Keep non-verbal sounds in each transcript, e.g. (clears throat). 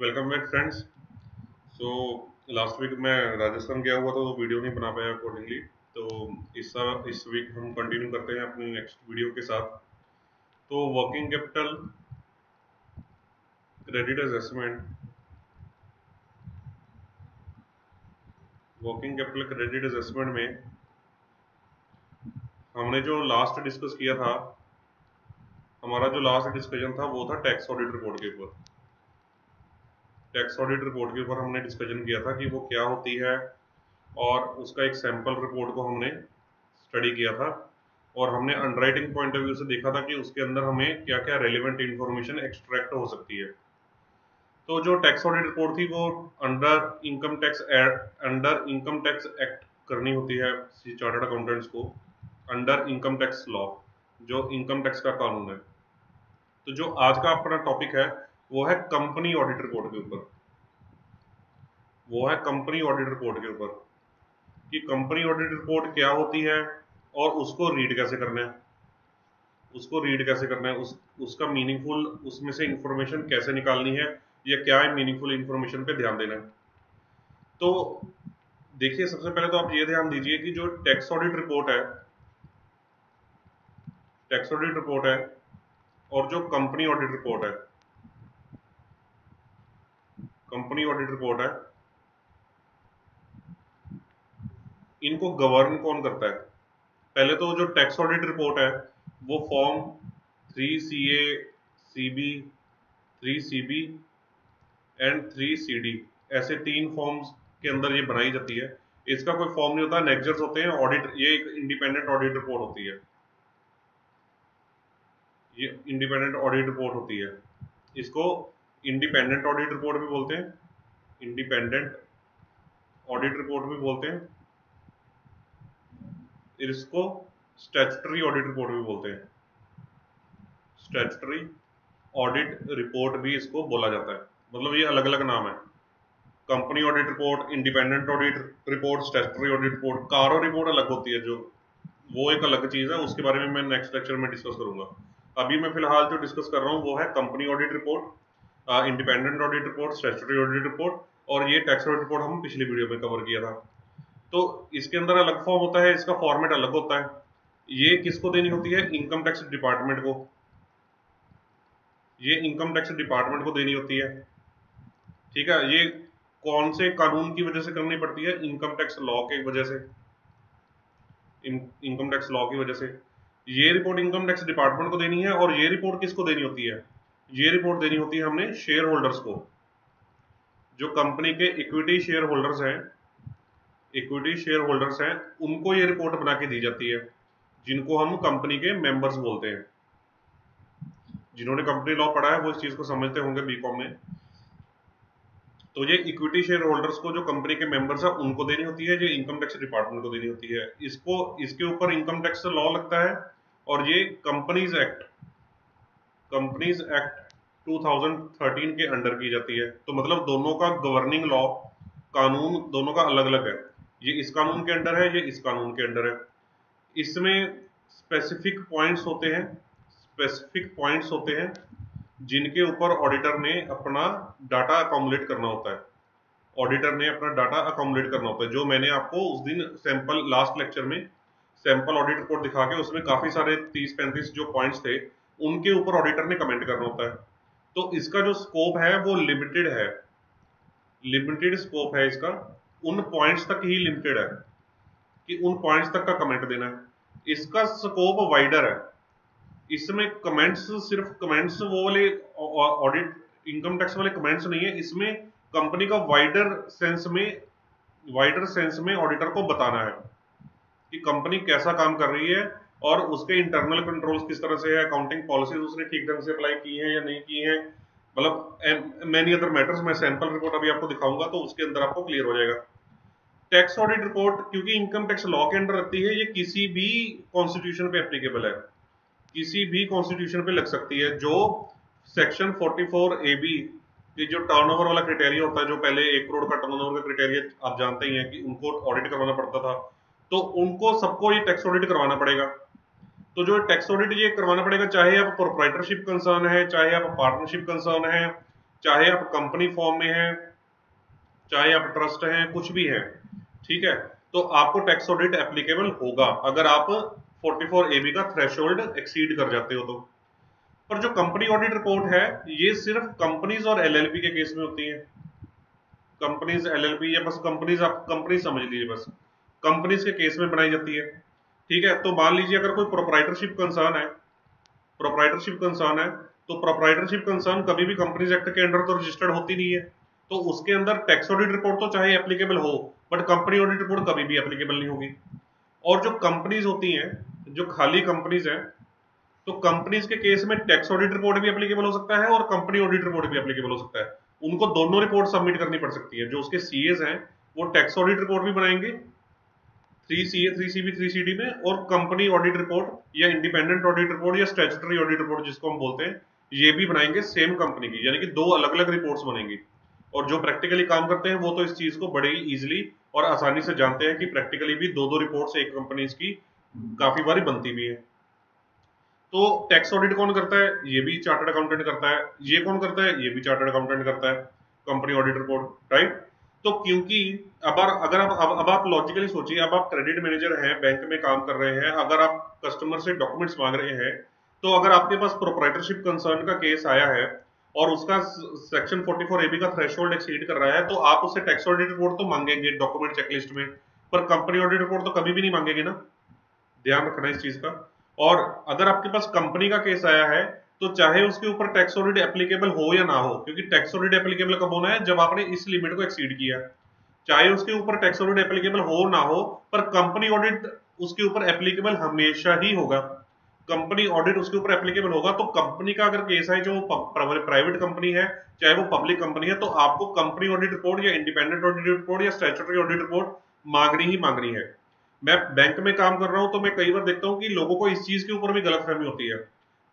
Welcome back friends so last week मैं राजस्थान गया हुआ था तो वीडियो नहीं बना पाया अकॉर्डिंगली तो इस इस वीक हम कंटिन्यू करते हैं अपनी नेक्स्ट वीडियो के साथ. तो working capital credit assessment working capital credit assessment में हमने जो लास्ट डिस्कस किया था, हमारा जो लास्ट डिस्कशन था, वो था टैक्स ऑडिट रिपोर्ट के ऊपर. टैक्स ऑडिट रिपोर्ट के ऊपर हमने डिस्कशन किया था कि वो क्या होती है और उसका एक सैंपल रिपोर्ट को हमने स्टडी किया था और हमने अंडरराइटिंग पॉइंट ऑफ़ व्यू से देखा था कि उसके अंदर हमें क्या क्या रेलिवेंट इंफॉर्मेशन एक्सट्रैक्ट हो सकती है। तो जो टैक्स ऑडिट रिपोर्ट थी वो under income tax under income tax act करनी होती है चार्टर्ड अकाउंटेंट्स को अंडर इनकम टैक्स लॉ जो इनकम टैक्स का कानून है। तो जो आज का अपना टॉपिक है वो है कंपनी ऑडिट रिपोर्ट के ऊपर। वो है कंपनी ऑडिट रिपोर्ट के ऊपर कि कंपनी ऑडिट रिपोर्ट क्या होती है और उसको रीड कैसे करना है। उसको रीड कैसे करना है, उस, उसका मीनिंगफुल उसमें से इंफॉर्मेशन कैसे निकालनी है, या क्या है मीनिंगफुल इंफॉर्मेशन पे ध्यान देना है। तो देखिए, सबसे पहले तो आप ये ध्यान दीजिए कि जो टैक्स ऑडिट रिपोर्ट है टैक्स ऑडिट रिपोर्ट है, और जो कंपनी ऑडिट रिपोर्ट है कंपनी ऑडिट रिपोर्ट है। इनको गवर्न कौन करता है? पहले तो जो टैक्स ऑडिट रिपोर्ट है, वो form three C A C B three C B and three C D ऐसे तीन फॉर्म्स के अंदर ये बनाई जाती है। इसका कोई फॉर्म नहीं होता नेक्चर्स होते हैं ऑडिट ये एक इंडिपेंडेंट ऑडिट रिपोर्ट होती है। ये इंडिपेंडेंट ऑडिट रिपोर्ट होती है। इसको इंडिपेंडेंट ऑडिट रिपोर्ट भी बोलते हैं इंडिपेंडेंट ऑडिट रिपोर्ट भी बोलते हैं, इसको स्टैचुटरी ऑडिट रिपोर्ट भी बोलते हैं। स्टैचुटरी ऑडिट रिपोर्ट भी इसको बोला जाता है। मतलब ये अलग अलग नाम है। Company audit report independent audit report statutory audit report CARO report अलग होती है जो, वो एक अलग चीज़ है, उसके बारे में मैं नेक्स्ट लेक्चर में डिस्कस करूँगा। अभी मैं फ़िलहाल जो डिस्कस कर रहा हूँ, वो है company audit report independent audit report statutory audit report और ये टैक्स ऑडिट रिपोर्ट हम पिछली वीडियो में कवर किया था। तो इसके अंदर अलग फॉर्म होता है, इसका फॉर्मेट अलग होता है। ये किसको देनी होती है? इनकम टैक्स डिपार्टमेंट को। ये इनकम टैक्स डिपार्टमेंट को देनी होती है। ठीक है? ये कौन से कानून की वजह से करनी पड़ती है? इनकम टैक्स लॉ के वजह से। इनकम टैक्स लॉ की वजह से। ये रिपोर्ट इनकम टैक्स डिपार्टमेंट को देनी है और ये रिपोर्ट किसको देनी होती है? ये रिपोर्ट देनी होती है हमने शेयर होल्डर्स को, जो कंपनी के इक्विटी शेयर होल्डर्स हैं इक्विटी शेयर होल्डर्स हैं, उनको ये रिपोर्ट बना के दी जाती है, जिनको हम कंपनी के मेंबर्स बोलते हैं। जिन्होंने कंपनी लॉ पढ़ा है, वो इस चीज़ को समझते होंगे बीकॉम में। तो ये इक्विटी शेयर होल्डर्स को जो कंपनी के मेंबर्स है, उनको देनी होती है, ये इनकम टैक्स डिपार्टमेंट को देनी होती है। इसको, इसके ऊपर इनकम टैक्स लॉ लगता है, और ये कंपनीज़ एक्ट कंपनीज़ एक्ट 2013 के अंडर की जाती है। तो मतलब दोनों का गवर्निंग लॉ कानून दोनों का अलग अलग है। ये इस कानून के अंडर है, ये इस कानून के अंडर है। इसमें स्पेसिफिक पॉइंट्स होते हैं स्पेसिफिक पॉइंट्स होते हैं, जिनके ऊपर ऑडिटर ने अपना डाटा अकोमुलेट करना होता है। ऑडिटर ने अपना डाटा अकोमुलेट करना होता है। जो मैंने आपको उस दिन सैंपल लास्ट लेक्चर में सैंपल ऑडिट रिपोर्ट दिखा के उसमें काफ़ी सारे तीस पैंतीस जो पॉइंट्स थे उनके ऊपर ऑडिटर ने कमेंट करना होता है। तो इसका जो स्कोप है, वो लिमिटेड है। लिमिटेड स्कोप है इसका। उन पॉइंट्स तक ही लिमिटेड है। कि उन पॉइंट्स तक का कमेंट देना है। इसका स्कोप वाइडर है। इसमें कमेंट्स सिर्फ़ कमेंट्स वो वाले ऑडिट इनकम टैक्स वाले कमेंट्स नहीं है। इसमें कंपनी का वाइडर सेंस में वाइडर सेंस में ऑडिटर को बताना है। कि कंपनी कैसा काम कर रही है और उसके इंटरनल कंट्रोल्स किस तरह से है अकाउंटिंग पॉलिसीज़ उसने ठीक ढंग से अप्लाई की है या नहीं की है? मतलब मैनी अदर मैटर्स मैं सैंपल रिपोर्ट अभी आपको दिखाऊँगा तो उसके अंदर आपको क्लियर हो जाएगा। टैक्स ऑडिट रिपोर्ट क्योंकि इनकम टैक्स लॉ के अंडर रहती है, ये किसी भी कॉन्स्टिट्यूशन पे एप्लीकेबल है। किसी भी कॉन्स्टिट्यूशन पे लग सकती है, जो सेक्शन 44 ए बी ये जो टर्नओवर वाला क्राइटेरिया होता है, जो पहले एक करोड़ का टर्नओवर का क्राइटेरिया आप जानते ही हैं कि उनको ऑडिट करवाना पड़ता था तो उनको सबको ये टैक्स ऑडिट करवाना पड़ेगा। तो जो टैक्स ऑडिट ये करवाना पड़ेगा, चाहे आप प्रोप्राइटरशिप कंसर्न है, चाहे आप पार्टनरशिप कंसर्न है, चाहे आप कंपनी फॉर्म में है, चाहे आप ट्रस्ट हैं, कुछ भी है, ठीक है? तो आपको टैक्स ऑडिट एप्लीकेबल होगा। अगर आप 44 ए बी का थ्रेशोल्ड एक्सीड कर जाते हो तो। पर जो कंपनी ऑडिट रिपोर्ट है, ये सिर्फ़ कंपनीज़ और एलएलपी के केस में होती है। कंपनीज़ एलएलपी या बस कंपनीज़ आप कंपनी समझ लीजिए बस। कंपनीज़ के केस में बनाई जाती है। ठीक है? तो मान लीजिए अगर कोई प्रोपराइटरशिप कंसर्न है प्रोपराइटरशिप कंसर्न है तो प्रोपराइटरशिप कंसर्न कभी भी कंपनीज़ एक्ट के अंडर तो रजिस्टर्ड होती नहीं है। तो उसके अंदर टैक्स ऑडिट रिपोर्ट तो चाहे एप्लीकेबल हो बट कंपनी ऑडिट रिपोर्ट कभी भी एप्लीकेबल नहीं होगी। और जो कंपनीज़ होती हैं, जो खाली कंपनीज़ हैं तो कंपनीज़ के केस में टैक्स ऑडिट रिपोर्ट भी एप्लीकेबल हो सकता है और कंपनी ऑडिट रिपोर्ट भी एप्लीकेबल हो सकता है। उनको दोनों रिपोर्ट सबमिट करनी पड़ सकती है। जो उसके सीएस हैं, वो टैक्स ऑडिट रिपोर्ट भी बनाएँगे three C A three C B three C D में और कंपनी ऑडिट रिपोर्ट या इंडिपेंडेंट ऑडिट रिपोर्ट या स्टेचुटरी ऑडिट रिपोर्ट जिसको हम बोलते हैं, ये भी बनाएँगे सेम कंपनी की, यानी कि दो अलग अलग रिपोर्ट्स बनेंगी। और जो प्रैक्टिकली काम करते हैं, वो तो इस चीज़ को बड़े ही इजिली और आसानी से जानते हैं कि प्रैक्टिकली भी दो दो रिपोर्ट्स एक कंपनी की काफ़ी बारी बनती भी है। तो टैक्स ऑडिट कौन करता है? ये भी चार्टर्ड अकाउंटेंट करता है। ये कौन करता है? ये भी चार्टर्ड अकाउंटेंट करता है। कंपनी ऑडिट रिपोर्ट राइट तो क्योंकि अब अगर आप अब, अब आप लॉजिकली सोचिए अब आप क्रेडिट मैनेजर हैं बैंक में काम कर रहे हैं अगर आप कस्टमर से डॉक्यूमेंट्स मांग रहे हैं तो अगर आपके पास प्रोपराइटरशिप कंसर्न का केस आया है और उसका सेक्शन 44 एबी का थ्रेशोल्ड एक्सीड कर रहा है तो आप उससे टैक्स ऑडिट रिपोर्ट तो मांगेंगे डॉक्यूमेंट चेकलिस्ट में पर कंपनी ऑडिट रिपोर्ट तो कभी भी नहीं मांगेंगे ना? ध्यान रखना इस चीज़ का। और अगर आपके पास कंपनी का केस आया है तो चाहे उसके ऊपर टैक्स ऑडिट एप्लीकेबल हो या ना हो, क्योंकि टैक्स ऑडिट एप्लीकेबल कब होना है? जब आपने इस लिमिट को एक्सीड किया। चाहे उसके ऊपर टैक्स ऑडिट एप्लीकेबल हो ना हो, पर कंपनी ऑडिट उसके ऊपर एप्लीकेबल हमेशा ही होगा। कंपनी ऑडिट उसके ऊपर एप्लीकेबल होगा तो कंपनी का अगर केस है, जो प्राइवेट कंपनी है, चाहे वो पब्लिक कंपनी है तो आपको कंपनी ऑडिट रिपोर्ट या इंडिपेंडेंट ऑडिट रिपोर्ट या स्टेचुटरी ऑडिट रिपोर्ट मांगनी ही मांगनी है। मैं बैंक में काम कर रहा हूँ तो मैं कई बार देखता हूँ कि लोगों को इस चीज़ के ऊपर भी गलतफहमी होती है।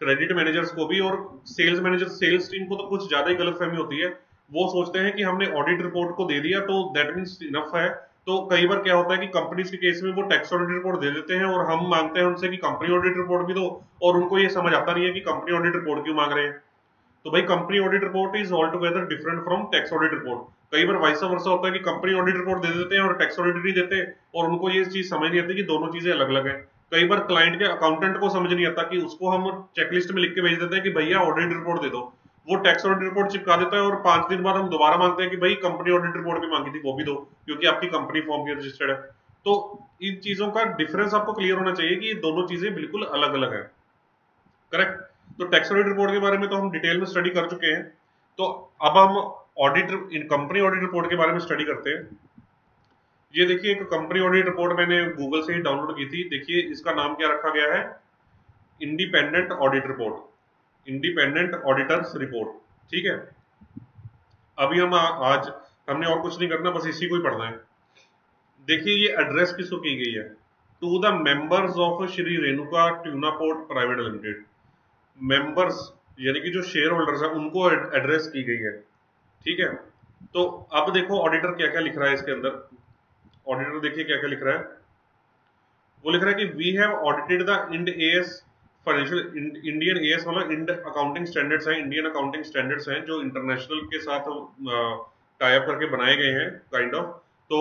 क्रेडिट मैनेजर्स को भी और सेल्स मैनेजर सेल्स टीम को तो कुछ ज़्यादा ही गलतफहमी होती है। वो सोचते हैं कि हमने ऑडिट रिपोर्ट को दे दिया तो दैट मीन्स इनफ है। तो कई बार क्या होता है कि कंपनीज़ के केस में वो टैक्स ऑडिट रिपोर्ट दे देते हैं और हम मांगते हैं उनसे कि कंपनी ऑडिट रिपोर्ट भी दो और उनको ये समझ आता नहीं है कि कंपनी ऑडिट रिपोर्ट क्यों मांग रहे हैं। तो भाई company audit report is all together different from tax audit report कई बार वाइसा वर्षा होता है कि कंपनी ऑडिट रिपोर्ट दे देते हैं और टैक्स ऑडिट नहीं देते और उनको ये चीज़ समझ नहीं आती कि दोनों चीज़ें अलग अलग है। कई बार क्लाइंट के अकाउंटेंट को समझ नहीं आता कि उसको हम चेकलिस्ट में लिख के भेज देते हैं कि भैया ऑडिट रिपोर्ट दे दो। वो टैक्स ऑडिट रिपोर्ट चिपका देता है और पाँच दिन बाद हम दोबारा मांगते हैं कि भाई कंपनी ऑडिट रिपोर्ट भी मांगी थी, वो भी दो, क्योंकि आपकी कंपनी फॉर्म भी रजिस्टर्ड है। तो इन चीज़ों का डिफरेंस आपको क्लियर होना चाहिए कि ये दोनों चीज़ें बिल्कुल अलग अलग है। करेक्ट तो टैक्स ऑडिट रिपोर्ट के बारे में तो हम डिटेल में स्टडी कर चुके हैं। तो अब हम ऑडिट कंपनी ऑडिट रिपोर्ट के बारे में स्टडी करते हैं। ये देखिए एक कंपनी ऑडिट रिपोर्ट मैंने गूगल से ही डाउनलोड की थी। देखिए इसका नाम क्या रखा गया है? Independent audit report independent auditors report ठीक है? अभी हम आ, आज हमने और कुछ नहीं करना बस इसी को ही पढ़ना है। देखिए ये एड्रेस किसको की गई है? To the members of Shri Renuka Transport Private Limited members यानी कि जो शेयर होल्डर्स हैं उनको एड्रेस की गई है। ठीक है? तो अब देखो ऑडिटर क्या क्या लिख रहा है इसके अंदर। ऑडिटर देखिए क्या क्या लिख रहा है। वो लिख रहा है कि we have audited the Ind AS financial Indian AS मतलब इंड अकाउंटिंग स्टैंडर्ड्स हैं इंडियन अकाउंटिंग स्टैंडर्ड्स हैं, जो इंटरनेशनल के साथ टाई अप करके बनाए गए हैं काइंड ऑफ़ तो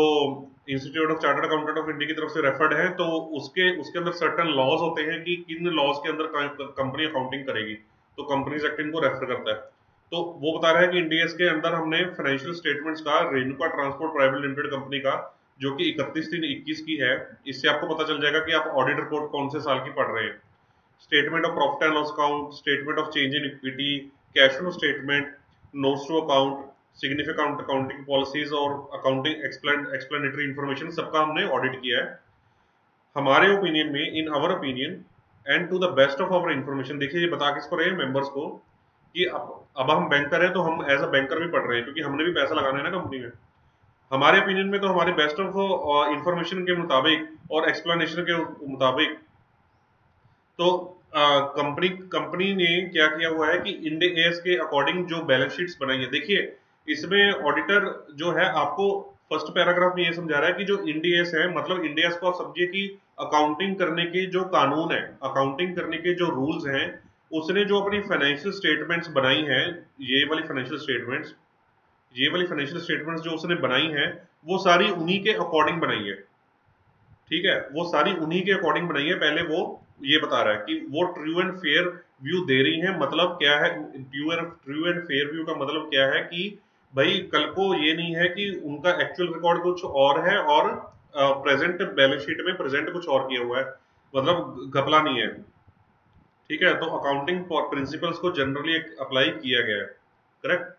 institute of chartered accountant of India की तरफ़ से रेफर्ड है तो उसके उसके अंदर सर्टन लॉज होते हैं कि किन लॉज के अंदर कंपनी अकाउंटिंग करेगी। तो कंपनीज़ एक्ट इनको रेफर करता है। तो वो बता रहा है कि इंडिया के अंदर हमने फाइनेंशियल स्टेटमेंट्स का Renuka Transport Private Limited company का जो कि इकतीस तीन इक्कीस की है, इससे आपको पता चल जाएगा कि आप ऑडिट रिपोर्ट कौन से साल की पढ़ रहे हैं। Statement of profit and loss account statement of change in equity cash flow statement notes to account significant accounting policies और अकाउंटिंग एक्सप्लेनेटरी इंफॉर्मेशन सबका हमने ऑडिट किया है। हमारे ओपिनियन में in our opinion and to the best of our information देखिए ये बता किसको रहे हैं मेंबर्स को, कि अब अब हम बैंकर हैं तो हम एज अ बैंकर भी पढ़ रहे हैं, क्योंकि हमने भी पैसा लगाना है ना कंपनी में। हमारे ओपिनियन में तो हमारे बेस्ट ऑफ़ इंफॉर्मेशन के मुताबिक और एक्सप्लेनेशन के मुताबिक। तो कंपनी कंपनी ने क्या किया हुआ है कि इंडिया के अकॉर्डिंग जो बैलेंस शीट्स बनाई है, देखिए, इसमें ऑडिटर जो है आपको फ़र्स्ट पैराग्राफ में ये समझा रहा है कि जो इंडियस है मतलब इंडिया को समझिए कि अकाउंटिंग करने के जो कानून है अकाउंटिंग करने के जो रूल्स हैं, उसने जो अपनी फाइनेंशियल स्टेटमेंट्स बनाई हैं, ये वाली फाइनेंशियल स्टेटमेंट्स ये वाली फाइनेंशियल स्टेटमेंट्स जो उसने बनाई हैं, वो सारी उन्हीं के अकॉर्डिंग बनाई है। ठीक है? वो सारी उन्हीं के अकॉर्डिंग बनाई है। पहले वो ये बता रहा है कि वो ट्रू एंड फेयर व्यू दे रही है। मतलब क्या है? ट्रू एंड फेयर व्यू का मतलब क्या है कि भाई, कल को ये नहीं है कि उनका एक्चुअल रिकॉर्ड कुछ और है और प्रेजेंट बैलेंस शीट में प्रेजेंट कुछ और किया हुआ है। मतलब घपला नहीं है। ठीक है? तो अकाउंटिंग प्रिंसिपल्स को जनरली अप्लाई किया गया है। करेक्ट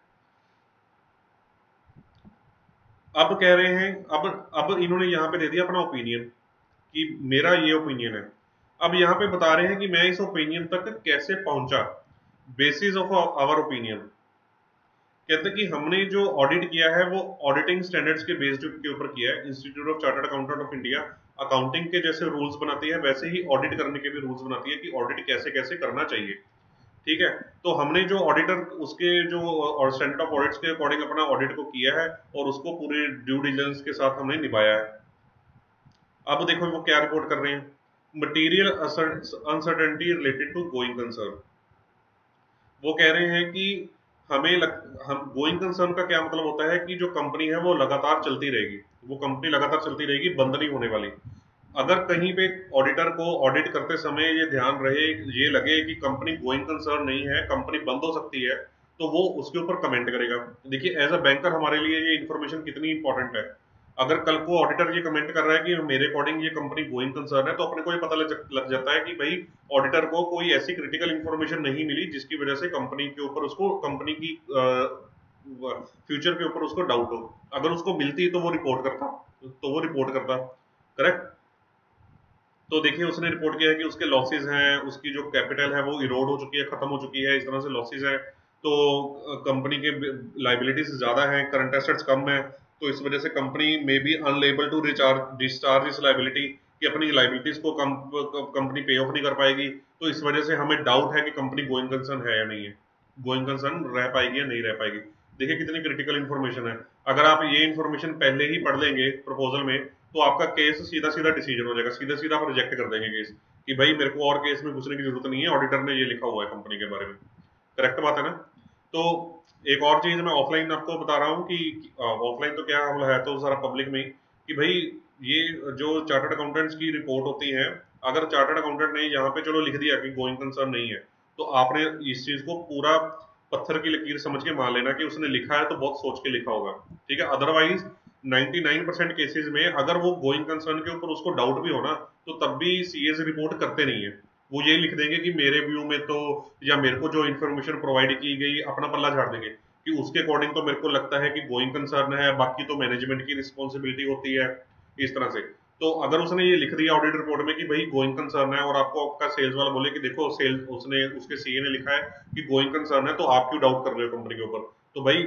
अब कह रहे हैं, अब अब इन्होंने यहाँ पे दे दिया अपना ओपिनियन कि मेरा ये ओपिनियन है। अब यहाँ पे बता रहे हैं कि मैं इस ओपिनियन तक कैसे पहुँचा? बेसिस ऑफ़ आवर ओपिनियन कहते कि हमने जो ऑडिट किया है, वो ऑडिटिंग स्टैंडर्ड्स के बेस्ड के ऊपर किया है। Institute of chartered accountant of India accounting के जैसे रूल्स बनाती है, वैसे ही ऑडिट करने के भी रूल्स बनाती है कि ऑडिट कैसे कैसे करना चाहिए। ठीक है? तो हमने जो ऑडिटर उसके जो और स्टैंडर्ड ऑफ़ ऑडिट्स के अकॉर्डिंग अपना ऑडिट को किया है और उसको पूरे ड्यू डिलिजेंस के साथ हमने निभाया है। अब देखो वो क्या रिपोर्ट कर रहे हैं? Material uncertainty related to going concern वो कह रहे हैं कि हमें लग, हम गोइंग कंसर्न का क्या मतलब होता है कि जो कंपनी है वो लगातार चलती रहेगी। वो कंपनी लगातार चलती रहेगी बंद नहीं होने वाली। अगर कहीं पे ऑडिटर को ऑडिट करते समय ये ध्यान रहे, ये लगे कि कंपनी गोइंग कंसर्न नहीं है कंपनी बंद हो सकती है तो वो उसके ऊपर कमेंट करेगा। देखिए एज अ बैंकर हमारे लिए ये इन्फॉर्मेशन कितनी इंपॉर्टेंट है। अगर कल को ऑडिटर ये कमेंट कर रहा है कि मेरे अकॉर्डिंग ये कंपनी गोइंग कंसर्न है तो अपने को ये पता लग जाता है कि भाई ऑडिटर को कोई ऐसी क्रिटिकल इन्फॉर्मेशन नहीं मिली जिसकी वजह से कंपनी के ऊपर उसको कंपनी की फ्यूचर के ऊपर उसको डाउट हो। अगर उसको मिलती तो वो रिपोर्ट करता तो वो रिपोर्ट करता। करेक्ट तो देखिए, उसने रिपोर्ट किया है कि उसके लॉसेज हैं, उसकी जो कैपिटल है वो इरोड हो चुकी है, खत्म हो चुकी है, इस तरह से लॉसेज है। तो कंपनी के लाइबिलिटीज ज़्यादा है करंट एसेट्स कम है तो इस वजह से company may be unable to recharge discharge its liability कि अपनी लाइबिलिटीज को कंपनी पे ऑफ़ नहीं कर पाएगी। तो इस वजह से हमें डाउट है कि कंपनी गोइंग कंसर्न है या नहीं है। गोइंग कंसर्न रह पाएगी या नहीं रह पाएगी। देखिए, कितनी क्रिटिकल इन्फॉर्मेशन है। अगर आप ये इन्फॉर्मेशन पहले ही पढ़ लेंगे प्रपोजल में तो आपका केस सीधा सीधा डिसीज़न हो जाएगा। सीधा सीधा आप रिजेक्ट कर देंगे केस कि भाई मेरे को और केस में घुसने की ज़रूरत नहीं है ऑडिटर ने ये लिखा हुआ है कंपनी के बारे में। करेक्ट बात है ना? तो एक और चीज़ मैं ऑफलाइन आपको बता रहा हूँ कि ऑफलाइन तो क्या हम है तो सारा पब्लिक में कि भाई ये जो चार्टर्ड अकाउंटेंट्स की रिपोर्ट होती है, अगर चार्टर्ड अकाउंटेंट ने यहाँ पे चलो लिख दिया कि गोइंग कंसर्न नहीं है तो आपने इस चीज़ को पूरा पत्थर की लकीर समझ के मान लेना कि उसने लिखा है तो बहुत सोच के लिखा होगा। ठीक है? अदरवाइज़ 99 परसेंट केसेज में अगर वो गोइंग कंसर्न के ऊपर उसको डाउट भी हो ना तो तब भी सीएस रिपोर्ट करते नहीं है। वो ये लिख देंगे कि मेरे व्यू में तो या मेरे को जो इन्फॉर्मेशन प्रोवाइड की गई, अपना पल्ला झाड़ देंगे। कि उसके अकॉर्डिंग तो मेरे को लगता है कि गोइंग कंसर्न है, बाकी तो मैनेजमेंट की रिस्पॉन्सिबिलिटी होती है, इस तरह से। तो अगर उसने ये लिख दिया ऑडिट रिपोर्ट में कि भाई गोइंग कंसर्न है, और आपको आपका सेल्स वाला बोले कि देखो सेल्स उसने, उसके सीए ने लिखा है कि गोइंग कंसर्न है तो आप क्यों डाउट कर रहे हो कंपनी के ऊपर? तो भाई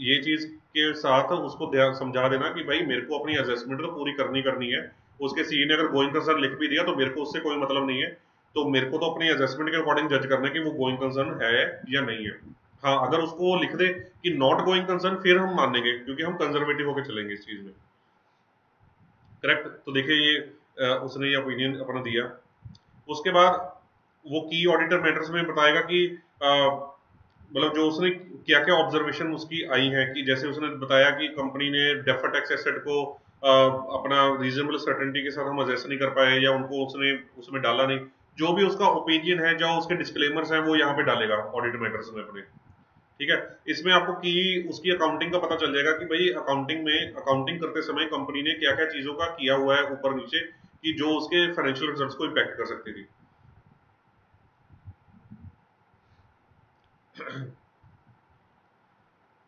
ये चीज़ के साथ उसको समझा देना कि भाई मेरे को अपनी असेसमेंट तो पूरी करनी करनी है। उसके सीए ने अगर गोइंग कंसर्न लिख भी दिया तो मेरे को उससे कोई मतलब नहीं है। तो मेरे को तो अपनी एडजस्टमेंट के अकॉर्डिंग जज करना है कि वो गोइंग कंसर्न है या नहीं है। हाँ अगर उसको लिख दे कि नॉट गोइंग कंसर्न फिर हम मानेंगे, क्योंकि हम कंजर्वेटिव होकर चलेंगे इस चीज़ में। करेक्ट तो देखिए ये उसने ये ओपिनियन अपना दिया। उसके बाद वो की ऑडिटर मैटर्स में बताएगा कि मतलब जो उसने क्या क्या ऑब्जर्वेशन उसकी आई है कि जैसे उसने बताया कि कंपनी ने डेफर टैक्स एसेट को आ, अपना रीजनेबल सर्टेनिटी के साथ हम अजेस्ट नहीं कर पाए या उनको उसने उसमें डाला नहीं। जो भी उसका ओपिनियन है जो उसके डिस्क्लेमर्स हैं वो यहाँ पे डालेगा ऑडिट मैटर्स में अपने। ठीक है? इसमें आपको की उसकी अकाउंटिंग का पता चल जाएगा कि भाई अकाउंटिंग में अकाउंटिंग करते समय कंपनी ने क्या क्या चीज़ों का किया हुआ है ऊपर नीचे कि जो उसके फाइनेंशियल रिज़ल्ट को इम्पैक्ट कर सकती थी।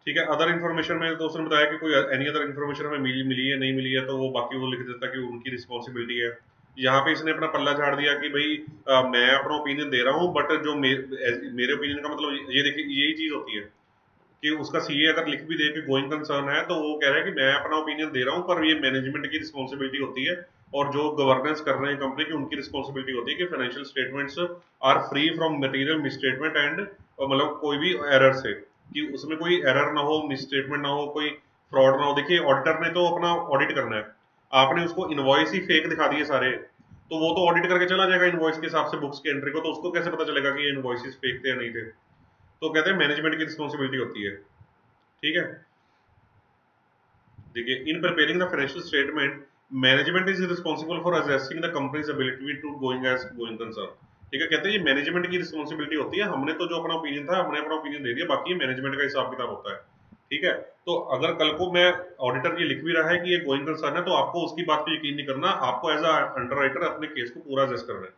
ठीक है अदर इन्फॉर्मेशन में तो उसने बताया कि कोई एनी अदर इन्फॉर्मेशन हमें मिली मिली है नहीं मिली है तो वो बाकी वो लिख देता कि उनकी रिस्पॉन्सिबिलिटी है। यहाँ पे इसने अपना पल्ला झाड़ दिया कि भाई आ, मैं अपना ओपिनियन दे रहा हूँ बट जो मे, मेरे ओपिनियन का मतलब ये देखिए यही चीज़ होती है कि उसका सीए अगर लिख भी दे कि गोइंग कंसर्न है तो वो कह रहा है कि मैं अपना ओपिनियन दे रहा हूँ पर ये मैनेजमेंट की रिस्पॉन्सिबिलिटी होती है और जो गवर्नेंस कर रहे हैं कंपनी की उनकी रिस्पॉन्सिबिलिटी होती है कि financial statements are free from material misstatement and मतलब कोई भी एरर से, कि उसमें कोई एरर ना हो मिसस्टेटमेंट ना हो, कोई फ्रॉड ना हो। देखिए ऑडिटर ने तो अपना ऑडिट करना है। आपने उसको इनवॉइस ही फेक दिखा दिए सारे। तो वो तो ऑडिट करके चला जाएगा इनवॉइस के हिसाब से बुक्स की एंट्री को तो उसको कैसे पता चलेगा कि ये इनवॉइसेस फेक थे या नहीं थे? तो कहते हैं मैनेजमेंट की रिस्पॉन्सिबिलिटी होती है। ठीक है? देखिए in preparing the financial statement management is responsible for assessing the company's ability to going as going concern ठीक है, कहते हैं ये मैनेजमेंट की रिस्पॉन्सिबिलिटी होती है। हमने तो जो अपना ओपिनियन था, हमने अपना ओपिनियन दे दिया, बाकी मैनेजमेंट का हिसाब किताब होता है। ठीक है तो अगर कल को मैं ऑडिटर ये लिख भी रहा है कि ये गोइंग कंसर्न है तो आपको उसकी बात पे यकीन नहीं करना। आपको एज अंडर राइटर अपने केस को पूरा जज करना है।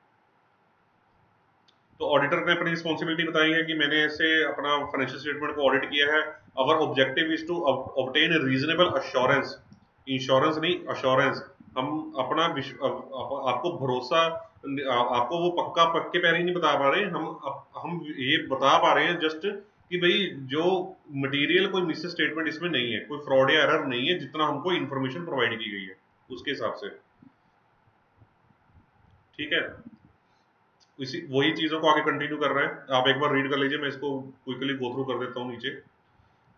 तो ऑडिटर ने अपनी रिस्पॉन्सिबिलिटी बताई है कि मैंने ऐसे अपना फाइनेंशियल स्टेटमेंट को ऑडिट किया है। Our objective is to obtain reasonable assurance insurance नहीं अश्योरेंस हम अपना आपको भरोसा आपको वो पक्का पक्के पैर ही नहीं बता पा रहे। हम हम ये बता पा रहे हैं जस्ट कि भाई जो मटेरियल कोई मिस स्टेटमेंट इसमें नहीं है, कोई फ्रॉड या एरर नहीं है, जितना हमको इन्फॉर्मेशन प्रोवाइड की गई है, उसके हिसाब से। ठीक है? इसी, वही चीज़ों को आगे कंटिन्यू कर रहे हैं। आप एक बार रीड कर लीजिए, मैं इसको क्विकली गो थ्रू कर देता हूँ नीचे।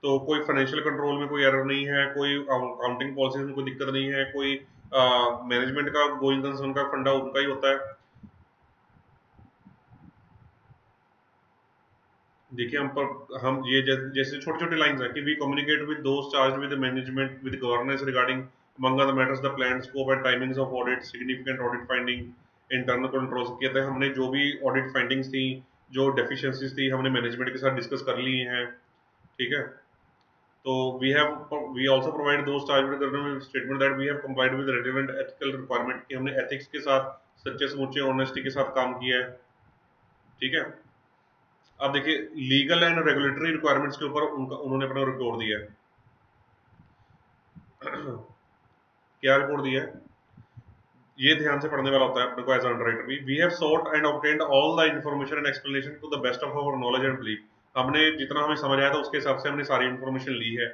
तो कोई फाइनेंशियल कंट्रोल में कोई एरर नहीं है, कोई अकाउंटिंग पॉलिसी में कोई दिक्कत नहीं है, कोई मैनेजमेंट का गोइंग कंसर्न का फंडा उनका ही होता है। देखिए, हम पर, हम ये जैसे छोटे छोटे लाइंस हैं कि we communicate with those charge with management with governance regarding among other matters, the planned scope and timings of audit, significant audit finding internal controls कहते हैं हमने जो भी ऑडिट फाइंडिंग्स थी, जो डेफिशिएंसीज थी, हमने मैनेजमेंट के साथ डिस्कस कर ली हैं। ठीक है? तो we have we also provide those charge with statement that we have complied with relevant ethical requirement कि हमने एथिक्स के साथ, सच्चे समुचे ऑनेस्टी के साथ काम किया है। ठीक है? अब देखिए लीगल एंड रेगुलेटरी रिक्वायरमेंट्स के ऊपर उनका, उन्होंने अपना रिपोर्ट दिया है। (clears throat) क्या रिपोर्ट दिया है? ये ध्यान से पढ़ने वाला होता है अपने को एज अंडरराइटर भी। We have sought and obtained all the information and explanation to the best of our knowledge and belief हमने जितना हमें समझ आया था उसके हिसाब से हमने सारी इन्फॉर्मेशन ली है।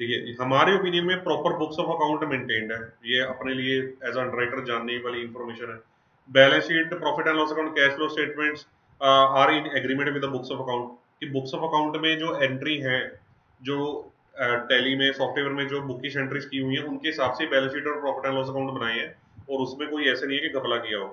देखिए हमारे ओपिनियन में proper books of account maintained है। ये अपने लिए एज अंडरराइटर जानने वाली इन्फॉर्मेशन है। Balance sheet profit and loss account cash flow statements are in agreement with books of account कि बुक्स ऑफ़ अकाउंट में जो एंट्री है जो टैली uh, में सॉफ्टवेयर में जो बुकिश एंट्रीज की हुई है उनके हिसाब से बैलेंस शीट और प्रॉफिट एंड लॉस अकाउंट बनाए हैं। और उसमें कोई ऐसा नहीं है कि घपला किया हो।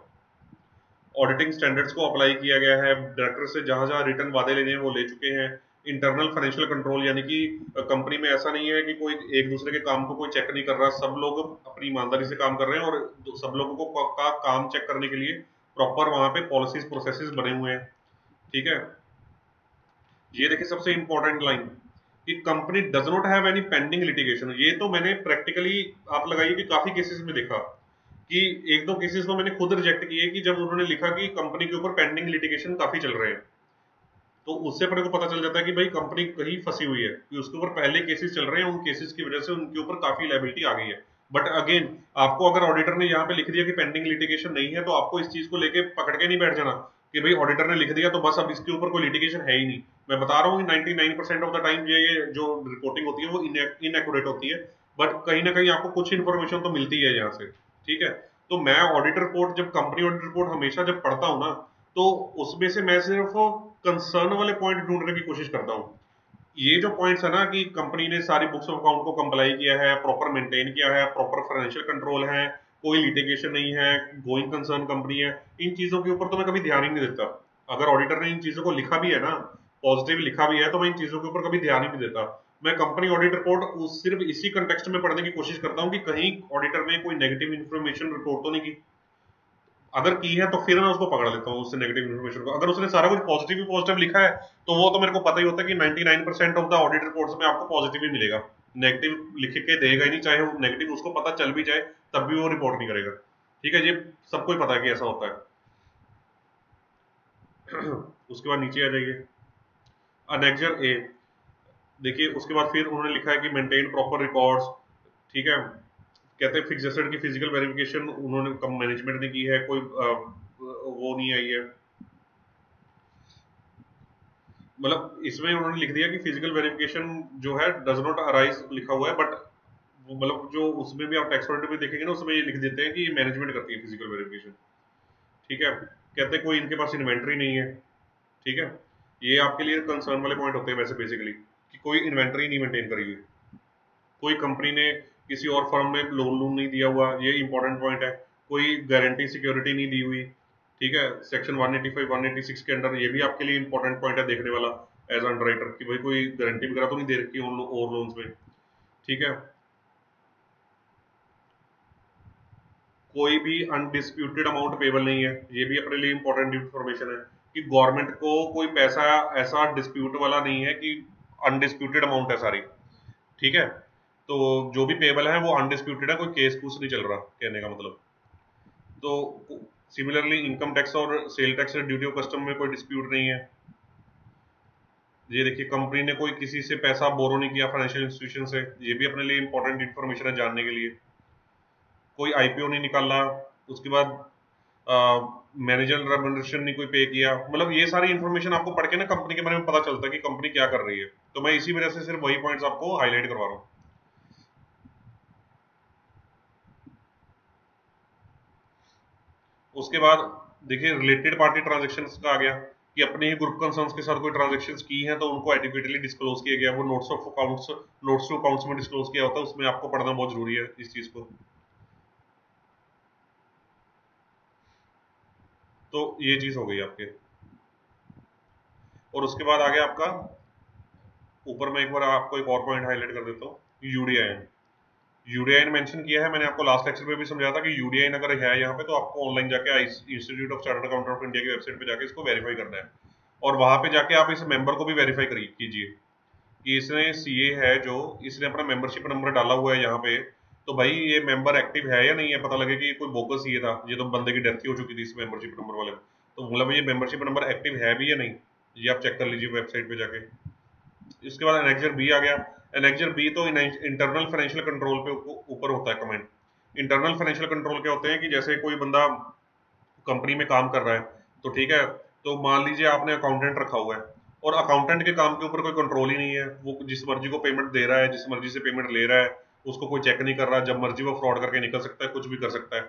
ऑडिटिंग स्टैंडर्ड्स को अप्लाई किया गया है। डायरेक्टर से जहाँ जहाँ रिटर्न वादे लेने हैं, वो ले चुके हैं। इंटरनल फाइनेंशियल कंट्रोल यानी कि कंपनी में ऐसा नहीं है कि कोई एक दूसरे के काम को कोई चेक नहीं कर रहा। सब लोग अपनी ईमानदारी से काम कर रहे हैं और सब लोगों को का काम चेक करने के लिए प्रॉपर वहाँ पे पॉलिसीज़ प्रोसेसेस बने हुए हैं। ठीक है? ये देखिए सबसे इंपॉर्टेंट लाइन कि company does not have any pending litigation ये तो मैंने प्रैक्टिकली आप लगाइए कि काफ़ी केसेस में देखा। कि एक दो केसेस तो मैंने खुद रिजेक्ट किए कि जब उन्होंने लिखा कि कंपनी के ऊपर पेंडिंग लिटिगेशन काफ़ी चल रहे हैं। तो उससे अपने को पता चल जाता है कि भाई कंपनी कहीं फंसी हुई है, कि उसके ऊपर पहले केसेस चल रहे हैं, उन केसेस की वजह से उनके ऊपर काफ़ी लाइबिलिटी आ गई है। बट अगेन आपको अगर ऑडिटर ने यहाँ पे लिख दिया कि पेंडिंग लिटिगेशन नहीं है तो आपको इस चीज़ को लेके पकड़ के नहीं बैठ जाना कि भाई ऑडिटर ने लिख दिया तो बस अब इसके ऊपर कोई लिटिगेशन है ही नहीं। मैं बता रहा हूँ ninety nine percent of the time ये जो रिपोर्टिंग होती है वो इनएक्यूरेट होती है। बट कहीं ना कहीं आपको कुछ इन्फॉर्मेशन तो मिलती है यहाँ से। ठीक है? तो मैं ऑडिट रिपोर्ट जब कंपनी ऑडिट रिपोर्ट हमेशा जब पढ़ता हूँ ना तो उसमें से मैं सिर्फ़ कंसर्न वाले पॉइंट ढूँढने की कोशिश करता हूँ। ये जो पॉइंट्स है ना कि कंपनी ने सारी बुक्स ऑफ़ अकाउंट को कंप्लाई किया है प्रॉपर मेंटेन किया है प्रॉपर फाइनेंशियल कंट्रोल है, कोई लिटिगेशन नहीं है गोइंग कंसर्न कंपनी है, इन चीज़ों के ऊपर तो मैं कभी ध्यान ही नहीं देता। अगर ऑडिटर ने इन चीज़ों को लिखा भी है ना पॉजिटिव लिखा भी है तो मैं इन चीज़ों के ऊपर कभी ध्यान ही नहीं देता। मैं कंपनी ऑडिट रिपोर्ट उस सिर्फ़ इसी कंटेक्स्ट में पढ़ने की कोशिश करता हूँ कि कहीं ऑडिटर ने कोई नेगेटिव इन्फॉर्मेशन रिपोर्ट तो नहीं की। अगर की है तो फिर मैं उसको पकड़ लेता हूँ, उससे नेगेटिव इन्फॉर्मेशन को। अगर उसने सारा कुछ पॉजिटिव ही पॉजिटिव लिखा है तो वो तो मेरे को पता ही होता है कि 99% ऑफ़ द ऑडिट रिपोर्ट्स में आपको पॉजिटिव ही मिलेगा। नेगेटिव लिख के देगा ही नहीं, चाहे वो नेगेटिव उसको पता चल भी जाए, तब भी वो रिपोर्ट नहीं करेगा। ठीक है ये सबको ही पता है कि ऐसा होता है। (clears throat) उसके बाद नीचे आ जाइए। अनेक्जर ए देखिए उसके बाद फिर उन्होंने लिखा है कि मेंटेन प्रॉपर रिकॉर्ड्स ठीक है? कहते हैं फिक्स एसेट की फ़िज़िकल वेरिफिकेशन उन्होंने कम मैनेजमेंट ने की है कोई आ, वो नहीं आई है। मतलब इसमें उन्होंने लिख दिया कि फ़िज़िकल वेरिफिकेशन जो है डज नॉट अराइज लिखा हुआ है बट मतलब जो उसमें भी आप टैक्स में देखेंगे ना उसमें ये लिख देते हैं कि मैनेजमेंट करती है फ़िज़िकल वेरिफिकेशन ठीक है? कहते हैं कोई इनके पास इन्वेंट्री नहीं है ठीक है? ये आपके लिए कंसर्न वाले पॉइंट होते हैं वैसे बेसिकली कि कोई इन्वेंट्री नहीं मेंटेन करी हुई। कोई कंपनी ने किसी और फर्म में लोन लोन नहीं दिया हुआ, ये इंपॉर्टेंट पॉइंट है। कोई गारंटी सिक्योरिटी नहीं दी हुई, ठीक है? सेक्शन 185 186 के अंडर ये भी आपके लिए इंपॉर्टेंट पॉइंट है देखने वाला एज अंडर राइटर कि भाई कोई गारंटी वगैरह तो नहीं दे रखी उन और लोन्स में, ठीक है? कोई भी अनडिस्प्यूटेड अमाउंट पेबल नहीं है, ये भी अपने लिए इंपॉर्टेंट इंफॉर्मेशन है, कि गवर्नमेंट को कोई पैसा ऐसा डिस्प्यूट वाला नहीं है कि अनडिस्प्यूटेड अमाउंट है सारी। ठीक है? तो जो भी पेबल है, वो अनडिस्प्यूटेड है, कोई केस कूस नहीं चल रहा, कहने का मतलब। तो सिमिलरली इनकम टैक्स और sale tax duty of custom में कोई डिस्प्यूट नहीं है। ये देखिए कंपनी ने कोई किसी से पैसा बोरो नहीं किया फाइनेंशियल इंस्टीट्यूशन से। ये भी अपने लिए इंपॉर्टेंट इन्फॉर्मेशन है जानने के लिए। कोई आईपीओ नहीं निकाला, उसके बाद मैनेजर रेमुनरेशन नहीं कोई पे किया? मतलब ये सारी इन्फॉर्मेशन आपको पढ़ के ना कंपनी के बारे में पता चलता है कि कंपनी क्या कर रही है। तो मैं इसी वजह से सिर्फ़ वही पॉइंट्स आपको हाईलाइट करवा रहा हूँ। उसके बाद देखिए रिलेटेड पार्टी ट्रांजेक्शन का आ गया कि अपने ही ग्रुप कंसर्न्स के साथ कोई ट्रांजेक्शन की हैं तो उनको एडिक्वेटली डिस्क्लोज किया गया। वो notes of accounts notes to accounts में डिस्क्लोज किया होता है, उसमें आपको पढ़ना बहुत ज़रूरी है इस चीज़ को। तो ये चीज़ हो गई आपके। और उसके बाद आ गया आपका, ऊपर मैं एक बार आपको एक और पॉइंट हाईलाइट कर देता हूँ यूडीआई यूडीआईन मेंशन किया है, मैंने आपको लास्ट लेक्चर में भी समझाया था कि यूडीआईन अगर है यहाँ पे तो आपको ऑनलाइन जाके institute of chartered accountant of India की वेबसाइट पे जाके इसको वेरीफाई करना है। और वहाँ पे जाके आप इस मेंबर को भी वेरीफाई कीजिए। कि इसने सीए है जो, इसने अपना मेंबरशिप नंबर डाला हुआ है यहाँ पे तो भाई, ये मेंबर एक्टिव है या नहीं है? पता लगे कि कोई बोगस ये था, ये तो बंदे की डेथ ही हो चुकी थी इस मेंबरशिप नंबर वाले। तो मतलब ये मेंबरशिप नंबर एक्टिव है भी या नहीं? ये आप चेक कर लीजिए वेबसाइट पे जाके। इसके बाद एनेक्जर बी आ गया। एनेक्जर बी तो इंटरनल फाइनेंशियल कंट्रोल पे ऊपर होता है कमेंट इंटरनल फाइनेंशियल कंट्रोल क्या होते हैं कि जैसे कोई बंदा कंपनी में काम कर रहा है तो ठीक है तो मान लीजिए आपने अकाउंटेंट रखा हुआ है, और अकाउंटेंट के काम के ऊपर कोई कंट्रोल ही नहीं है, वो जिस मर्ज़ी को पेमेंट दे रहा है, जिस मर्ज़ी से पेमेंट ले रहा है उसको कोई चेक नहीं कर रहा, जब मर्ज़ी वो फ्रॉड करके निकल सकता है, कुछ भी कर सकता है।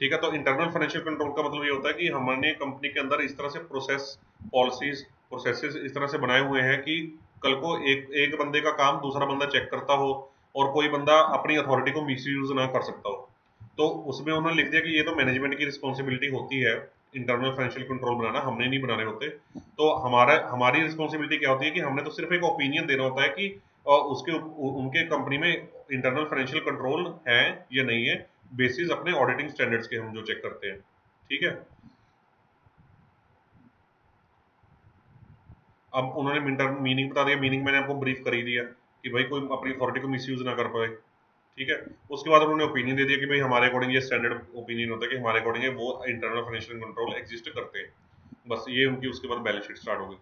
ठीक है तो इंटरनल फाइनेंशियल कंट्रोल का मतलब ये होता है कि हमने कंपनी के अंदर इस तरह से प्रोसेस पॉलिसीज़ प्रोसेसेस इस तरह से बनाए हुए हैं कि कल को एक एक बंदे का काम दूसरा बंदा चेक करता हो और कोई बंदा अपनी अथॉरिटी को मिस यूज़ ना कर सकता हो। तो उसमें उन्होंने लिख दिया कि ये तो मैनेजमेंट की रिस्पॉन्सिबिलिटी होती है इंटरनल फाइनेंशियल कंट्रोल बनाना, हमने नहीं बनाने होते। तो हमारा, हमारी रिस्पॉन्सिबिलिटी क्या होती है कि हमने तो सिर्फ़ एक ओपिनियन देना होता है कि उसके उनके कंपनी में इंटरनल फाइनेंशियल कंट्रोल है या नहीं है बेसिस अपने ऑडिटिंग स्टैंडर्ड्स के हम जो चेक करते हैं। ठीक है? अब उन्होंने मीनिंग बता दिया। मीनिंग मैंने आपको ब्रीफ कर ही दिया कि भाई कोई अपनी अथॉरिटी को मिस ना कर पाए। ठीक है? उसके बाद उन्होंने ओपिनियन दे दिया कि भाई हमारे अकॉर्डिंग ये स्टैंडर्ड ओपिनियन होता है कि हमारे अकॉर्डिंग वो इंटरनल फाइनेंशियल कंट्रोल एग्जिस्ट करते हैं। बस ये उनकी उसके बाद बैलेंस शीट स्टार्ट होगी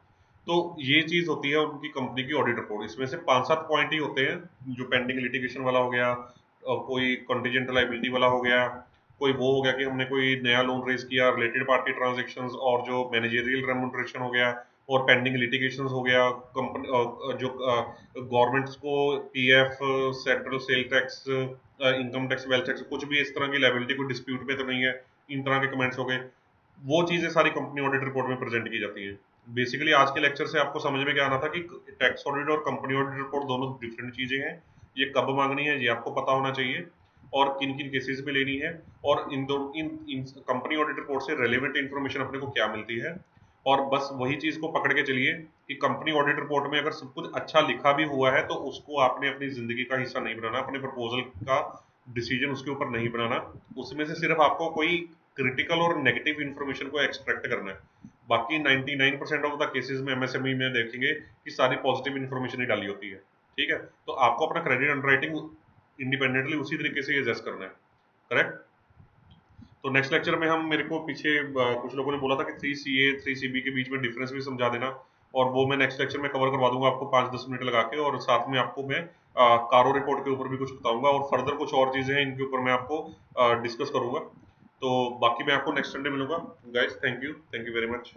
तो ये चीज़ होती है उनकी कंपनी की ऑडिट रिपोर्ट इसमें से पाँच सात पॉइंट ही होते हैं, जो पेंडिंग लिटिगेशन वाला हो गया कोई कॉन्टीजेंट लाइबिलिटी वाला हो गया, कोई वो हो गया कि हमने कोई नया लोन रेज किया रिलेटेड पार्टी ट्रांजेक्शन और जो मैनेजेरियल रेमुनरेशन हो गया, और पेंडिंग लिटिगेशन हो गया कंपनी जो गवर्नमेंट्स को PF central sale tax income tax wealth tax कुछ भी इस तरह की लाइबिलिटी कोई डिस्प्यूट पे तो नहीं है, इन तरह के कमेंट्स हो गए। वो चीज़ें सारी कंपनी ऑडिट रिपोर्ट में प्रेजेंट की जाती है। बेसिकली आज के लेक्चर से आपको समझ में क्या आना था कि टैक्स ऑडिट और कंपनी ऑडिट रिपोर्ट दोनों डिफरेंट चीज़ें हैं। ये कब मांगनी है ये आपको पता होना चाहिए। और किन किन केसेस में लेनी है और इन दो इन, इन कंपनी ऑडिट रिपोर्ट से रेलिवेंट इन्फॉर्मेशन अपने को क्या मिलती है। और बस वही चीज़ को पकड़ के चलिए कि कंपनी ऑडिट रिपोर्ट में अगर सब कुछ अच्छा लिखा भी हुआ है तो उसको आपने अपनी ज़िंदगी का हिस्सा नहीं बनाना अपने प्रपोजल का डिसीज़न उसके ऊपर नहीं बनाना। उसमें से सिर्फ़ आपको कोई क्रिटिकल और नेगेटिव इन्फॉर्मेशन को एक्सट्रैक्ट करना है। बाकी 99% ऑफ़ द केसेस में एमएसएमई में देखेंगे कि सारी पॉजिटिव इन्फॉर्मेशन ही डाली होती है। ठीक है? तो आपको अपना क्रेडिट अंडरराइटिंग इंडिपेंडेंटली उसी तरीके से एडजस्ट करना है। करेक्ट तो नेक्स्ट लेक्चर में हम मेरे को पीछे कुछ लोगों ने बोला था कि three C A three C B के बीच में डिफरेंस भी समझा देना। और वो मैं नेक्स्ट लेक्चर में कवर करवा दूँगा आपको पाँच दस मिनट लगा के। और साथ में आपको मैं कारो रिपोर्ट के ऊपर भी कुछ बताऊँगा। और फर्दर कुछ और चीज़ें हैं, इनके ऊपर मैं आपको डिस्कस करूँगा। तो बाकी मैं आपको नेक्स्ट संडे मिलूँगा। Guys thank you thank you very much